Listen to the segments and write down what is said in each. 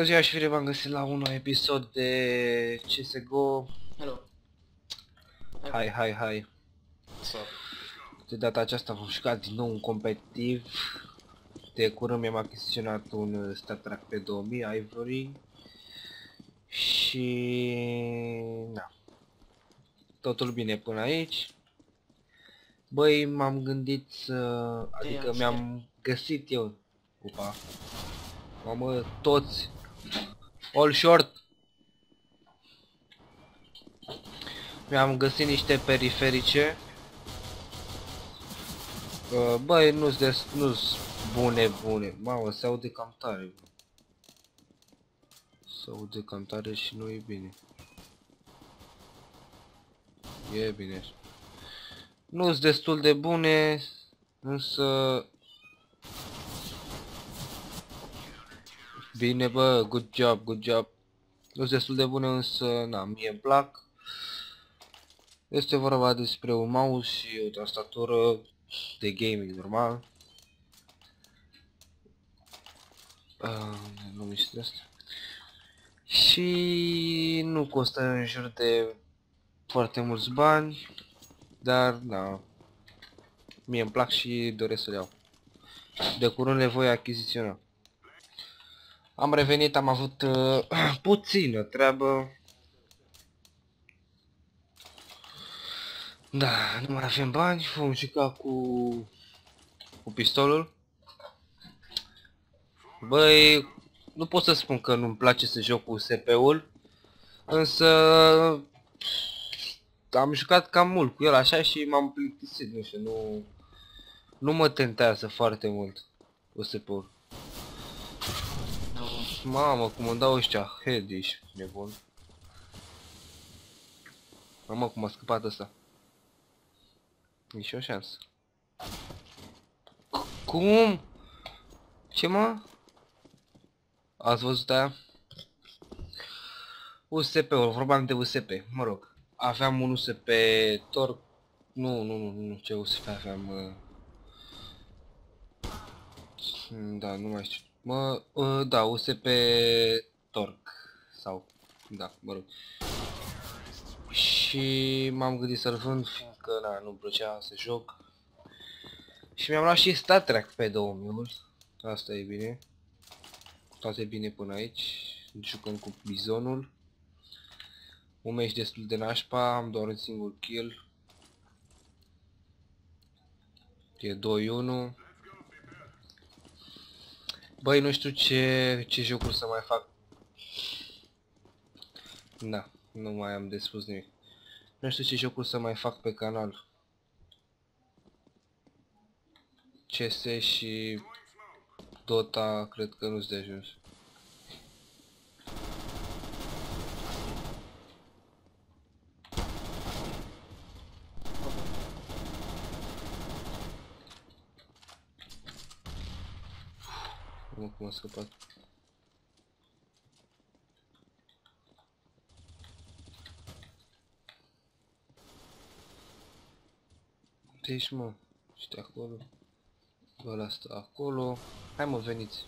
Bună ziua și bine v-am găsit la un nou episod de CSGO. Hello. Hai, hai, hai. So, De data aceasta vom juca din nou un competitiv. De curând mi-am achiziționat un uh, Star Trek pe 2000 Ivory. Și... Da. Totul bine până aici. Băi, m-am gândit să... Adică am mi-am găsit eu... Upa. Mamă, toți. All short. Mi-am găsit niște periferice. Uh, Băi, nu-s des, nu-s bune, bune. Mamă, se aude cam tare. Se aude cam tare și nu e bine. E bine. Nu-s destul de bune, însă... Bine, bă, good job, good job. Nu sunt destul de bune, însă, na, mie îmi plac. Este vorba despre un mouse și o tastatură de gaming normal. Uh, nu mi se asta. Și nu costă în jur de foarte mulți bani, dar da, mie îmi plac și doresc să le iau. De curând le voi achiziționa. Am revenit, am avut uh, puțină treabă. Da, nu mai avem bani, vom juca cu, cu pistolul. Băi, nu pot să spun că nu-mi place să joc cu SP-ul, însă am jucat cam mult cu el așa și m-am plictisit, nu știu, nu, nu mă tentează foarte mult USP-ul. Mamă, cum îmi dau ăștia head, ești nebun. Mamă, cum a scăpat ăsta. Nici o șansă. C- Cum? Ce mă? Ați văzut aia? USP-ul, vorbeam de USP, mă rog. Aveam un USP Torque. Nu, nu, nu, nu, ce USP aveam? Uh... Da, nu mai știu. Mă, uh, da, USP Torque. Sau, da, mă rog. Și m-am gândit să-l vând, fiindcă, na, nu plăcea să joc. Și mi-am luat și Star Trek pe 2000 Asta e bine. Toate bine până aici. Jucăm cu bizonul. Un meci destul de nașpa, am doar un singur kill. E 2-1. Băi, nu știu ce, ce jocuri să mai fac. Da, nu mai am de spus nimic. Nu știu ce jocuri să mai fac pe canal. CS și Dota cred că nu-s de ajuns. Nu cum a scăpat. Deci mă, și de acolo. Bă, ăla stă acolo. Hai mă, veniți.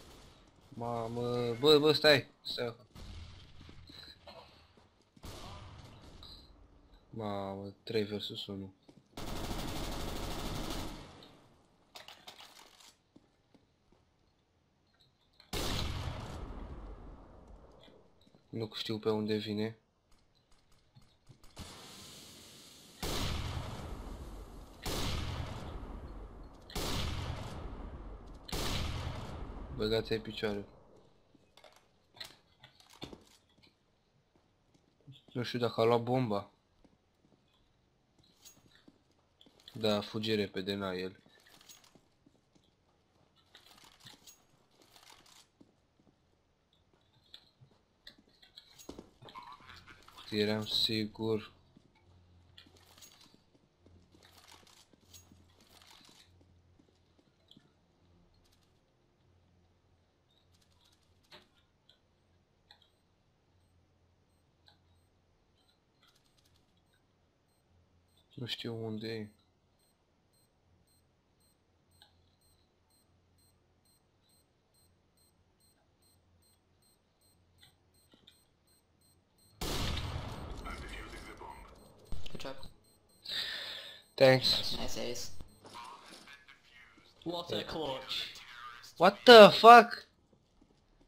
Mamă, bă, bă, stai, stai acolo. Mamă, 3 versus 1. Nu știu pe unde vine. Băgați-ai picioare. Nu știu dacă a luat bomba. Da, fuge repede, n el. Eram sigur. Nu știu unde e. Thanks. Nice ace. What a clutch. What the fuck?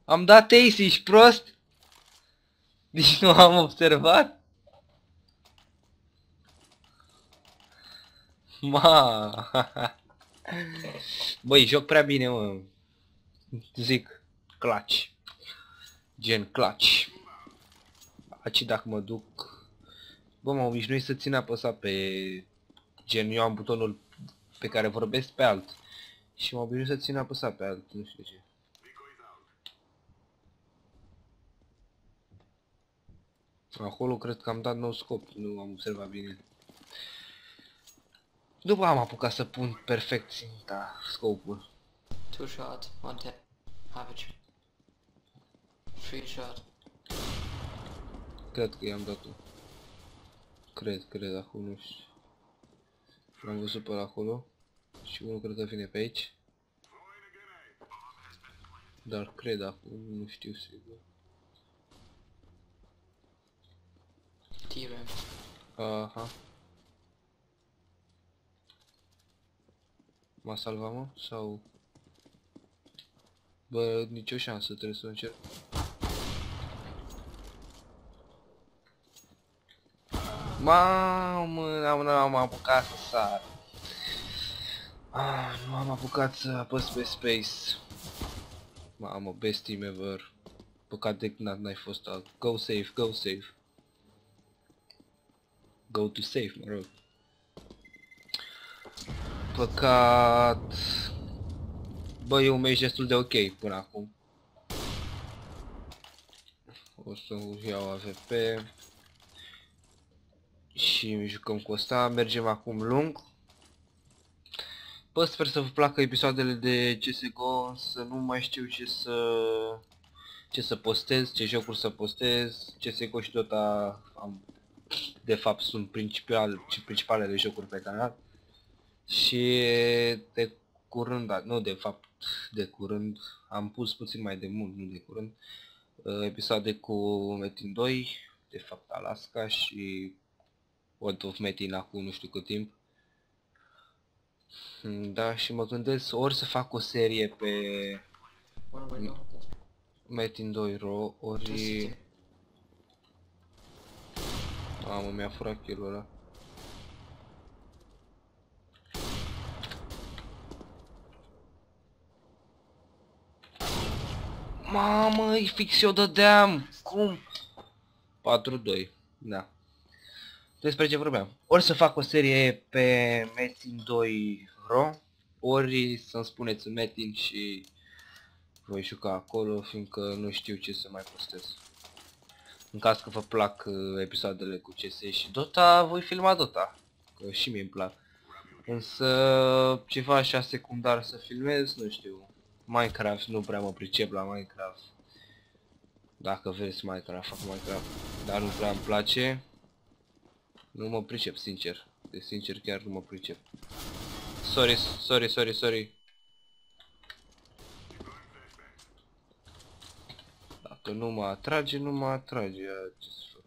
Am dat ace, ești prost? Deci nu am observat? Ma. Băi, joc prea bine, mă. Zic, clutch. Gen clutch. Aici dacă mă duc... Bă, m-am obișnuit să țin apăsat pe... Gen, eu am butonul pe care vorbesc pe alt. Și m-am obișnuit să țin apăsat pe alt, nu știu ce. Acolo cred că am dat nou scop, nu am observat bine. După am apucat să pun perfect ținta, scopul. Two shot, one tap. Average. Three shot. Cred că i-am dat-o. Cred, cred, acum nu știu. L-am văzut pe ăla acolo. Și unul cred că vine pe aici. Dar cred acum, nu știu sigur. T-ram. Aha. M-a salvat, mă? Sau... Bă, nicio șansă, trebuie să încerc. Mamă, n-am, n-am apucat să sar. Ah, nu am apucat să apăs pe space. Mamă, best team ever. Păcat de când n-ai fost alt. Go safe, go safe. Go to safe, mă rog. Păcat... Bă, e un meci destul de ok până acum. O să iau AVP. Și jucăm cu asta. Mergem acum lung. Bă, sper să vă placă episoadele de CSGO, să nu mai știu ce să... ce să postez, ce jocuri să postez. CSGO și Dota am... De fapt sunt principal, principalele jocuri pe canal. Și de curând, da, nu de fapt de curând, am pus puțin mai de mult, nu de curând, uh, episoade cu Metin 2, de fapt Alaska și World of Metin acum nu știu cât timp. Mm, Da, și mă gândesc ori să fac o serie pe One window. Metin 2 Ro, ori... Mamă, mi-a furat kill-ul ăla. Mamă, îi fix eu dădeam! Cum? 4-2, da. Despre ce vorbeam. Ori să fac o serie pe Metin 2 Ro, ori să-mi spuneți Metin și voi juca acolo, fiindcă nu știu ce să mai postez. În caz că vă plac uh, episoadele cu CS și Dota, voi filma Dota, că și mie îmi plac. Însă ceva așa secundar să filmez, nu știu. Minecraft, nu prea mă pricep la Minecraft. Dacă vreți Minecraft, fac Minecraft, dar nu prea îmi place. Nu mă pricep, sincer. De sincer chiar nu mă pricep. Sorry, sorry, sorry, sorry. Dacă nu mă atrage, nu mă atrage. Ia, ce să fac?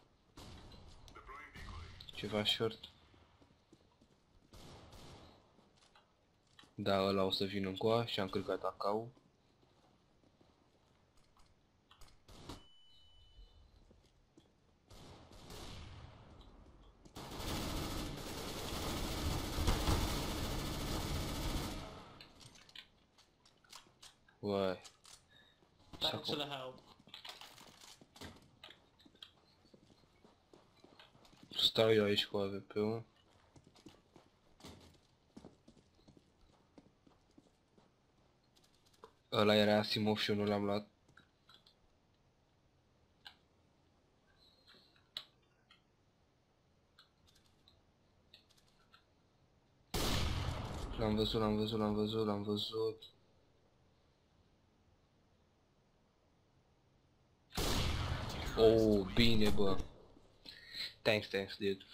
Ceva short. Da, ăla o să vină încoa și am călcat acau. Uai. Și Back to acum, the help. stau eu aici cu AVP-ul. Ăla era Asimov și eu nu l-am luat. L-am văzut, l-am văzut, l-am văzut, l-am văzut. Oh, bine, bă. Thanks, thanks, dude.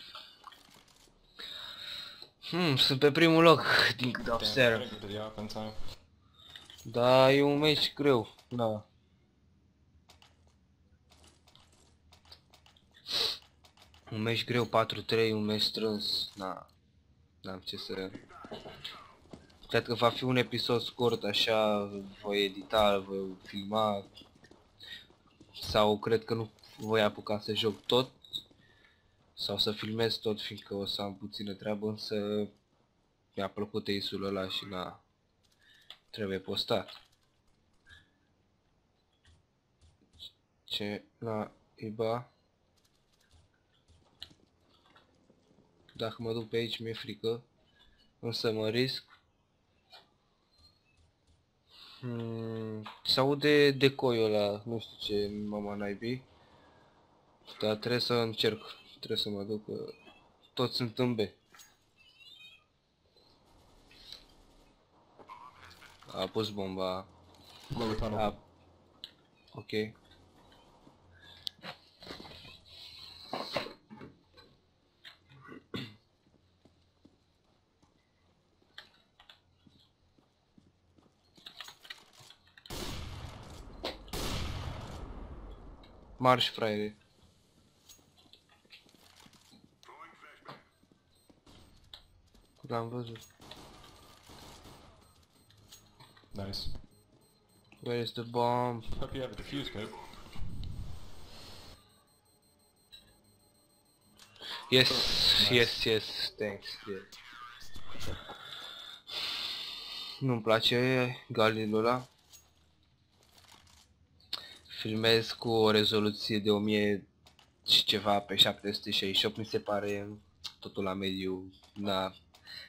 Hmm, sunt pe primul loc din câte observ. Damn, did the open time. Da, e un meci greu, da. Un meci greu, 4-3, un meci strâns, da. N-am ce să... Cred că va fi un episod scurt, așa, voi edita, voi filma. Sau cred că nu voi apuca să joc tot. Sau să filmez tot, fiindcă o să am puțină treabă, însă mi-a plăcut eisul ăla și na, trebuie postat. Ce la IBA Dacă mă duc pe aici mi-e frică. Însă mă risc. Hmm, se aude decoiul ăla, nu știu ce mama naibii. Dar trebuie să încerc. Trebuie să mă duc. că Toți sunt în B. A pus bomba. Lower tunnel. A... Ok. Marș, fraiere. L-am văzut. Nice. Where is the bomb? Hope you have a defuse coat. Yes, Nice. yes, yes, thanks. Yeah. Nu-mi place galilul ăla. Filmez cu o rezoluție de 1000 și ceva pe 768, mi se pare totul la mediu, na,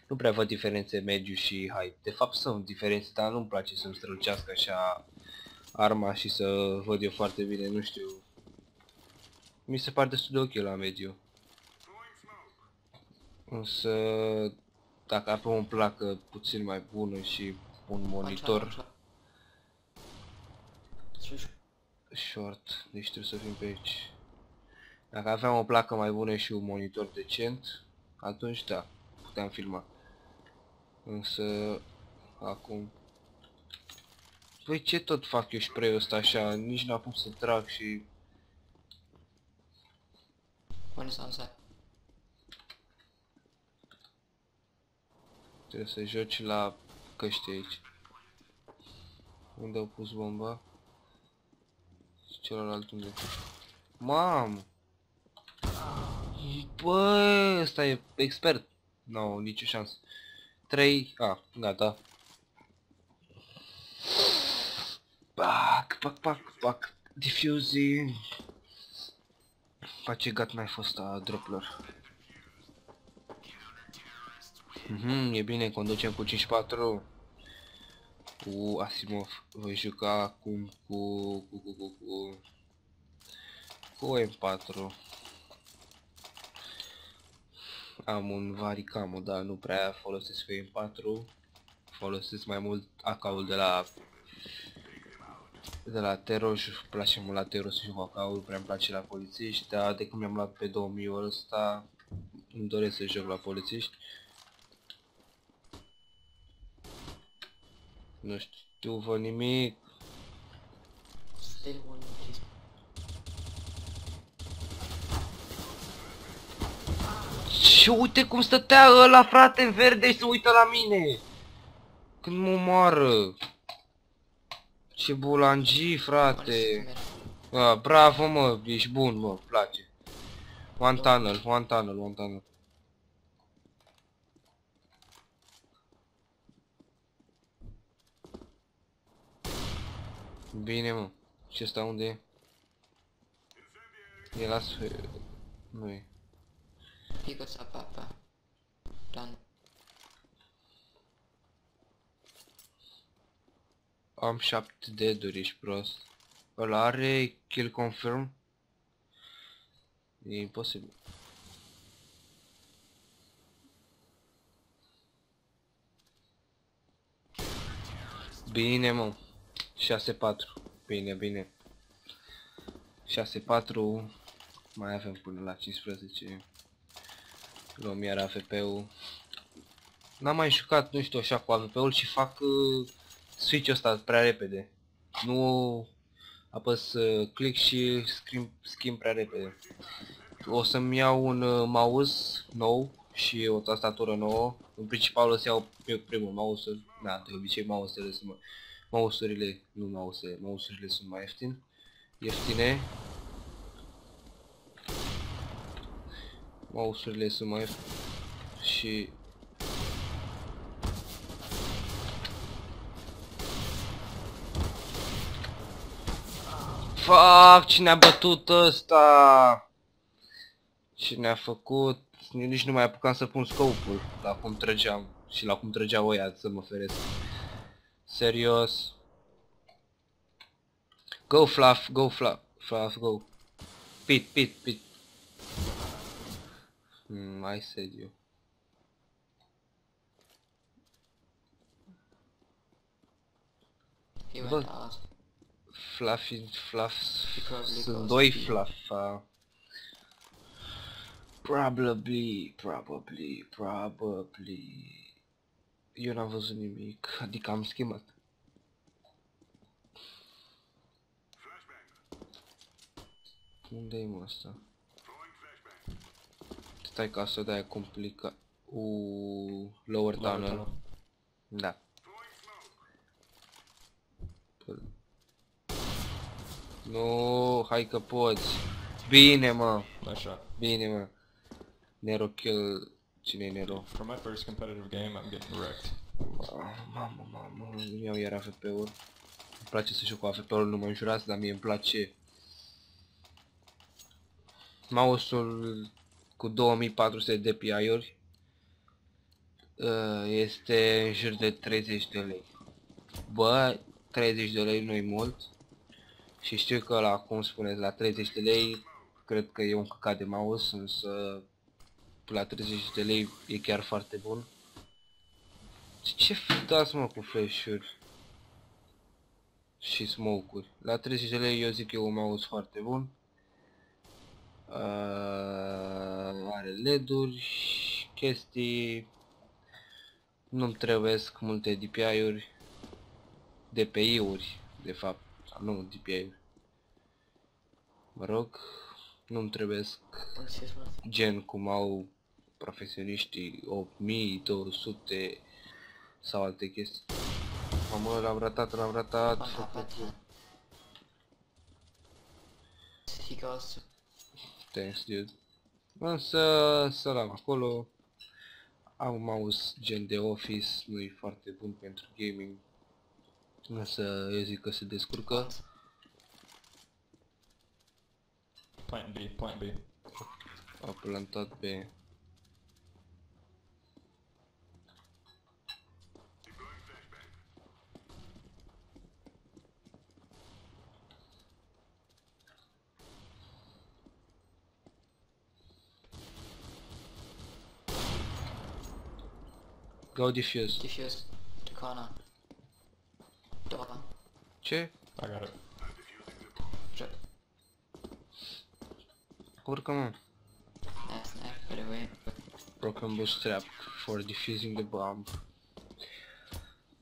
nu prea văd diferențe mediu și high. De fapt sunt diferențe, dar nu-mi place să-mi strălucească așa arma și să văd eu foarte bine, nu știu. Mi se pare destul de ok la mediu. Însă, dacă avem o placă puțin mai bună și un One monitor shot, one shot. Three shot. Short, deci trebuie să fim pe aici. Dacă aveam o placă mai bună și un monitor decent, atunci da, puteam filma. Însă, acum... Păi ce tot fac eu spray-ul ăsta așa, nici n-am să trag și... One is on site. Trebuie să joci la căști aici. Unde au pus bomba? Și celălalt unde? Mamă! Bă, ăsta e expert. Nu, no, nicio șansă. 3, a, gata. Pac, pac, pac, pac. Diffusing. Face gat n-ai fost a dropper. Mhm, e bine, conducem cu 5-4 cu Asimov. Voi juca acum cu cu cu cu cu cu M4. Am un Varicamo, dar nu prea folosesc pe M4. Folosesc mai mult AK-ul de la de la Tero și îmi place mult la Tero să joc AK-ul, prea îmi place la polițiști, dar de când mi-am luat pe 2000 ăsta îmi doresc să joc la polițiști. Nu știu, vă nimic. Still one, please. Și uite cum stătea ăla, frate, în verde și se uită la mine. Când mă omoară. Ce bulangii, One is frate. mid. A, bravo, mă, ești bun, mă, îmi place. One tunnel, one tunnel, one tunnel. Bine, mă. Și ăsta unde e? E la sfârșit. Nu e. He goes up, up, up. Done. Am 7 deaduri, ești prost. Ăla are kill confirm? E imposibil. Bine, mă. 6-4. Bine, bine. 6-4. Mai avem până la 15. Luăm iar AFP-ul. N-am mai jucat, nu știu, așa cu AVP-ul și fac uh, switch-ul ăsta prea repede. Nu apăs uh, click și schimb, schimb prea repede. O să-mi iau un uh, mouse nou și o tastatură nouă. În principal o să iau pe primul mouse Da, de obicei mouse-urile sunt mai... Mouse-urile, nu mouse mouse-urile sunt mai ieftine. Ieftine. Mouse-urile sunt mai ieftine. Și Fuck, cine a bătut ăsta? Cine a făcut? Nici nu mai apucam să pun scopul la cum trăgeam și la cum trăgeau ăia să mă feresc. Serios. Go Fluff, go Fluff, Fluff, go. Pit, pit, pit. Hmm, I said you. He went out. Fluffy, Fluff, probably sunt goes doi to. Fluff. Uh, probably, probably, probably. Eu n-am văzut nimic, adică am schimbat. Unde e mă asta? Stai ca să dai complica... Uuu, lower Lower tunnel. tunnel. Da. Nu, hai că poți. Bine, mă. Nice shot. Bine, mă. Nero kill. Cine e Nero? For my first competitive game, I'm getting wrecked. Mamă, mamă, nu iau iar AFP-uri. Îmi place să joc cu AFP-ul, nu mă înjurați, dar mie îmi place. Mouse-ul cu 2400 de DPI-uri uh, este în jur de 30 de lei. Bă, 30 de lei nu-i mult. Și știu că la, cum spuneți, la 30 de lei, cred că e un căcat de mouse, însă la 30 de lei e chiar foarte bun. Ce dați mă cu flash-uri? Și smoke-uri. La 30 de lei eu zic că e un mouse foarte bun. Uh, are LED-uri și chestii. Nu-mi trebuiesc multe DPI-uri. DPI-uri, de fapt. Sau nu DPI-uri. Mă rog, nu-mi trebuiesc What's his mouth? gen cum au profesioniștii 8200 sau alte chestii. Mamă, l-am ratat, l-am ratat. On top of that. He goes to Thanks, dude. Însă, să l-am acolo. Am un mouse gen de office, nu e foarte bun pentru gaming. Însă, eu zic că se descurcă. Plant B, plant B. A plantat pe... Go diffuse. diffuse the corner. Door. Ce? I got it. Shit. Urcă mă. Nice knife, by the way. Broken bootstrap for diffusing the bomb.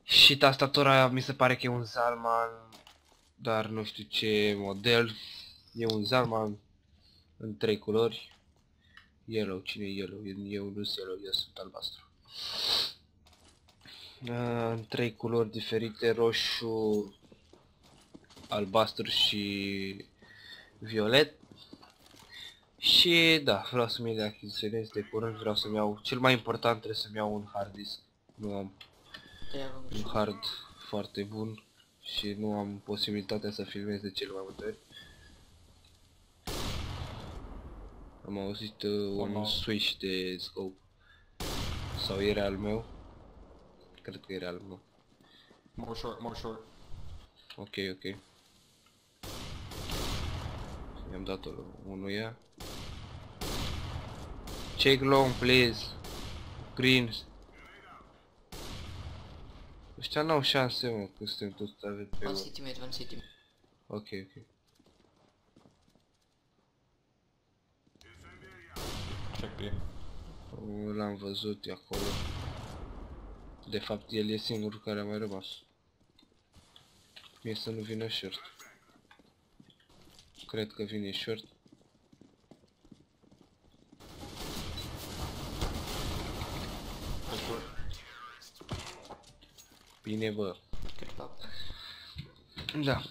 Și tastatura mi se pare că e un Zalman, dar nu știu ce model. E un Zalman în trei culori. Yellow, cine e yellow? Eu, eu nu sunt yellow, eu sunt albastru. Uh, în trei culori diferite, roșu, albastru și violet. Și da, vreau să-mi le achiziționez de curând, vreau să-mi iau, cel mai important trebuie să-mi iau un hard disk. Nu am They are un hard foarte bun și nu am posibilitatea să filmez de cele mai multe ori. Am auzit uh, un Wow. switch de scope. Sau era al meu? Cred că era al meu. More short, more short. Ok, ok. I-am dat-o unuia. Check long, please. Green. Ăștia n-au șanse, mă, când suntem toți avem pe One urmă. city mid, one city mid. Ok, ok. Check B. O, L-am văzut, e acolo. De fapt, el e singurul care a mai rămas. Mie să nu vină short. Cred că vine short. Bine, bă. Da.